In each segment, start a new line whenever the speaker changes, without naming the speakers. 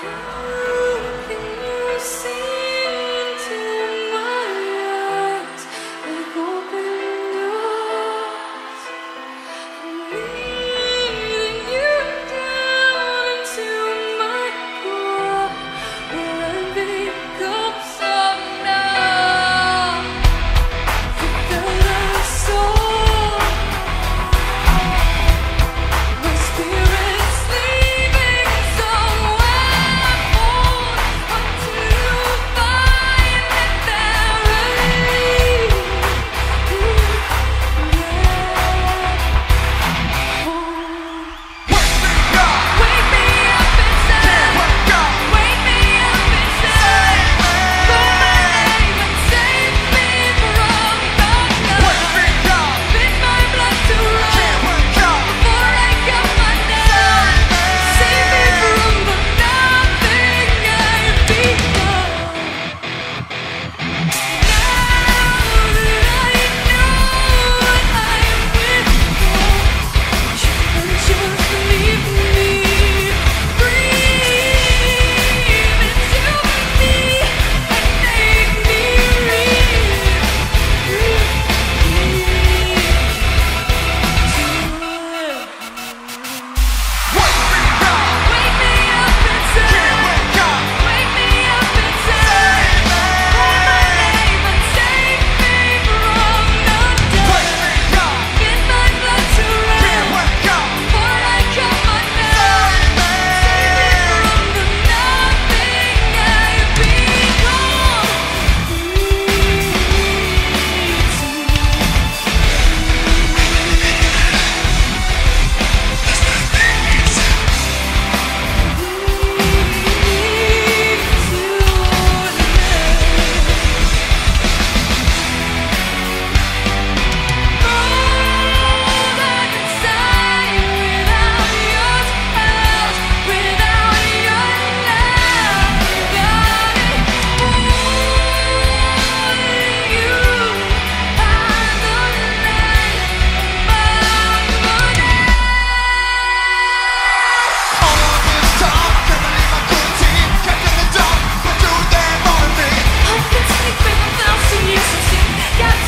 See?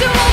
to